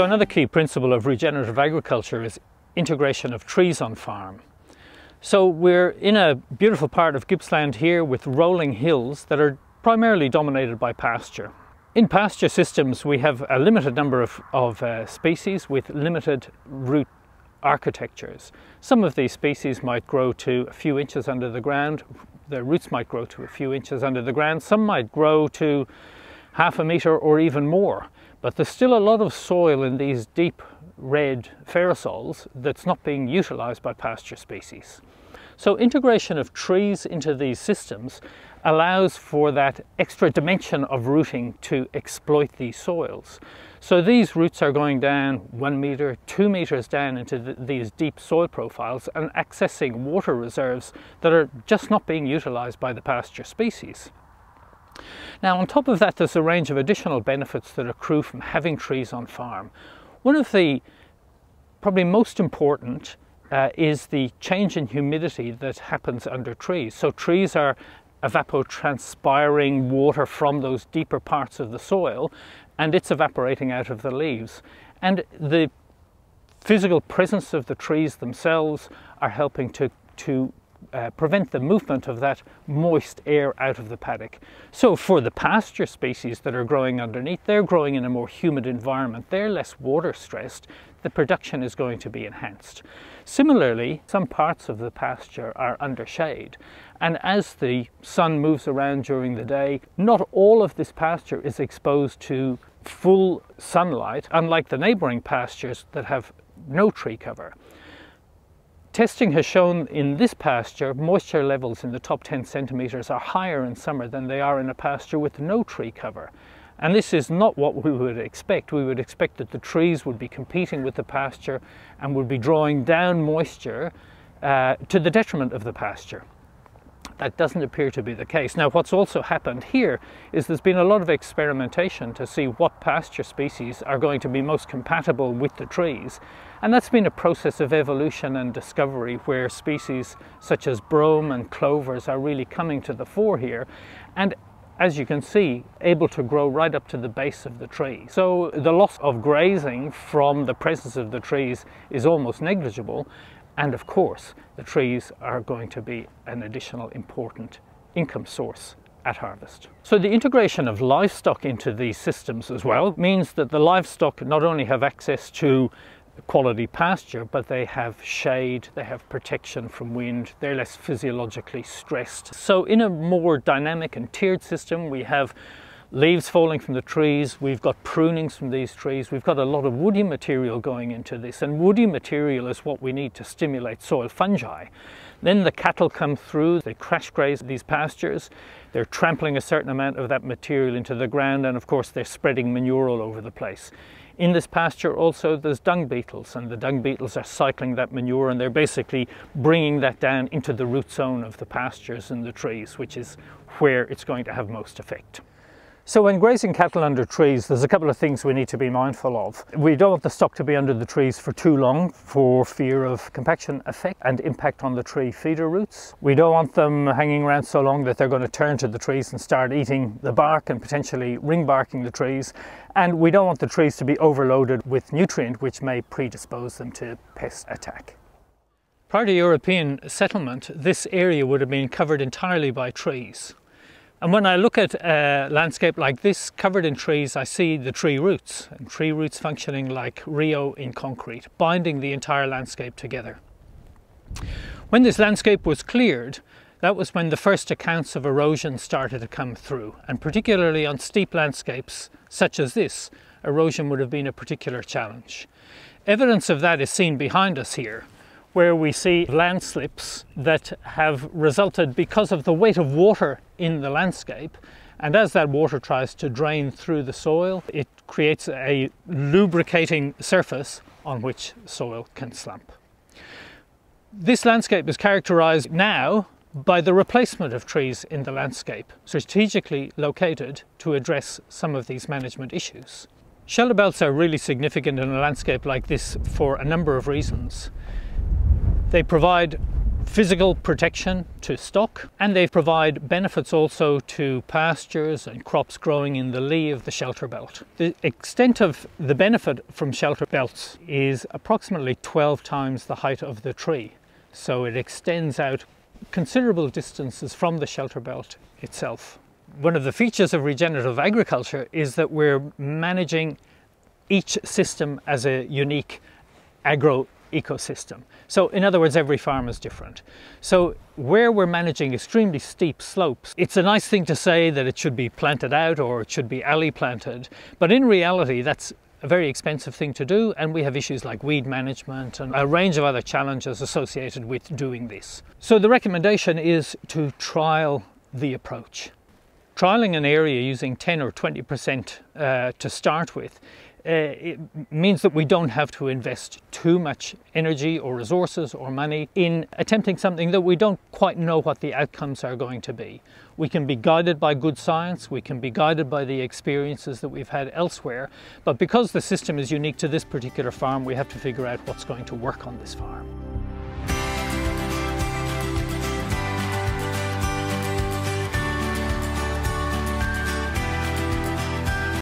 So another key principle of regenerative agriculture is integration of trees on farm. So we're in a beautiful part of Gippsland here with rolling hills that are primarily dominated by pasture. In pasture systems we have a limited number of, of uh, species with limited root architectures. Some of these species might grow to a few inches under the ground, their roots might grow to a few inches under the ground, some might grow to half a metre or even more. But there's still a lot of soil in these deep red ferrosols that's not being utilised by pasture species. So integration of trees into these systems allows for that extra dimension of rooting to exploit these soils. So these roots are going down one metre, two metres down into the, these deep soil profiles and accessing water reserves that are just not being utilised by the pasture species. Now on top of that there's a range of additional benefits that accrue from having trees on farm. One of the probably most important uh, is the change in humidity that happens under trees. So trees are evapotranspiring water from those deeper parts of the soil and it's evaporating out of the leaves. And the physical presence of the trees themselves are helping to, to uh, prevent the movement of that moist air out of the paddock. So for the pasture species that are growing underneath, they're growing in a more humid environment. They're less water stressed. The production is going to be enhanced. Similarly, some parts of the pasture are under shade. And as the sun moves around during the day, not all of this pasture is exposed to full sunlight, unlike the neighboring pastures that have no tree cover. Testing has shown in this pasture moisture levels in the top 10 centimetres are higher in summer than they are in a pasture with no tree cover. And this is not what we would expect. We would expect that the trees would be competing with the pasture and would be drawing down moisture uh, to the detriment of the pasture. That doesn't appear to be the case. Now what's also happened here is there's been a lot of experimentation to see what pasture species are going to be most compatible with the trees. And that's been a process of evolution and discovery where species such as brome and clovers are really coming to the fore here. And as you can see, able to grow right up to the base of the tree. So the loss of grazing from the presence of the trees is almost negligible and of course, the trees are going to be an additional important income source at harvest. So the integration of livestock into these systems as well means that the livestock not only have access to quality pasture, but they have shade, they have protection from wind, they're less physiologically stressed. So in a more dynamic and tiered system, we have leaves falling from the trees, we've got prunings from these trees, we've got a lot of woody material going into this and woody material is what we need to stimulate soil fungi. Then the cattle come through, they crash graze these pastures, they're trampling a certain amount of that material into the ground and of course they're spreading manure all over the place. In this pasture also there's dung beetles and the dung beetles are cycling that manure and they're basically bringing that down into the root zone of the pastures and the trees which is where it's going to have most effect. So when grazing cattle under trees, there's a couple of things we need to be mindful of. We don't want the stock to be under the trees for too long for fear of compaction effect and impact on the tree feeder roots. We don't want them hanging around so long that they're going to turn to the trees and start eating the bark and potentially ring barking the trees. And we don't want the trees to be overloaded with nutrient which may predispose them to pest attack. Prior to European settlement, this area would have been covered entirely by trees. And when I look at a landscape like this, covered in trees, I see the tree roots, and tree roots functioning like reo in concrete, binding the entire landscape together. When this landscape was cleared, that was when the first accounts of erosion started to come through, and particularly on steep landscapes such as this, erosion would have been a particular challenge. Evidence of that is seen behind us here, where we see landslips that have resulted because of the weight of water in the landscape. And as that water tries to drain through the soil, it creates a lubricating surface on which soil can slump. This landscape is characterized now by the replacement of trees in the landscape, strategically located to address some of these management issues. Shelter belts are really significant in a landscape like this for a number of reasons. They provide physical protection to stock and they provide benefits also to pastures and crops growing in the lee of the shelter belt. The extent of the benefit from shelter belts is approximately 12 times the height of the tree. So it extends out considerable distances from the shelter belt itself. One of the features of regenerative agriculture is that we're managing each system as a unique agro ecosystem. So in other words, every farm is different. So where we're managing extremely steep slopes, it's a nice thing to say that it should be planted out or it should be alley planted, but in reality that's a very expensive thing to do and we have issues like weed management and a range of other challenges associated with doing this. So the recommendation is to trial the approach. Trialing an area using 10 or 20% uh, to start with Uh, it means that we don't have to invest too much energy or resources or money in attempting something that we don't quite know what the outcomes are going to be. We can be guided by good science, we can be guided by the experiences that we've had elsewhere, but because the system is unique to this particular farm, we have to figure out what's going to work on this farm.